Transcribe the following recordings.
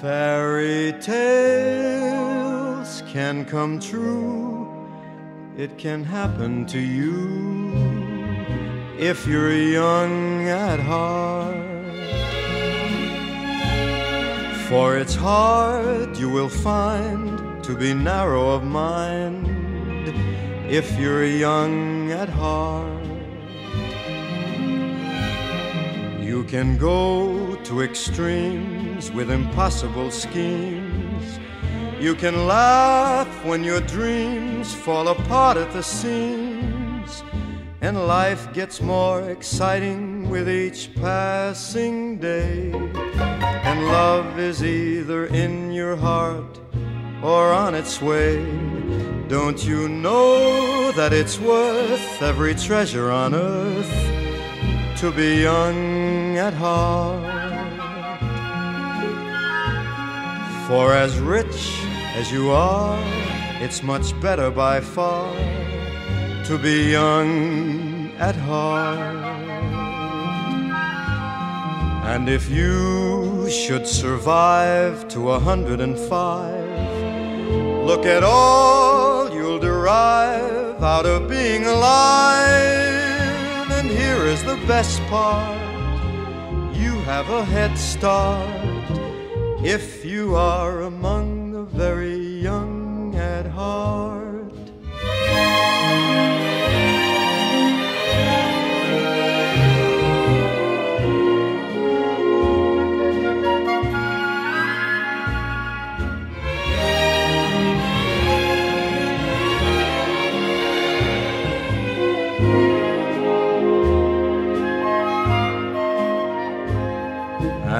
fairy tales can come true, it can happen to you if you're young at heart. For it's hard, you will find, to be narrow of mind if you're young at heart. You can go to extremes with impossible schemes. You can laugh when your dreams fall apart at the seams. And life gets more exciting with each passing day. And love is either in your heart or on its way. Don't you know that it's worth every treasure on earth to be young at heart? For as rich as you are, it's much better by far to be young at heart. And if you should survive to a hundred and five, look at all here is the best part. You have a head start if you are among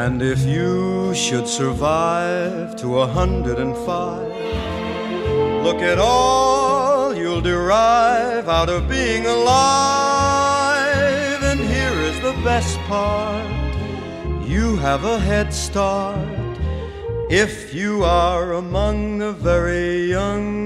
And if you should survive to a hundred and five, look at all you'll derive out of being alive. And here is the best part you have a head start if you are among the very young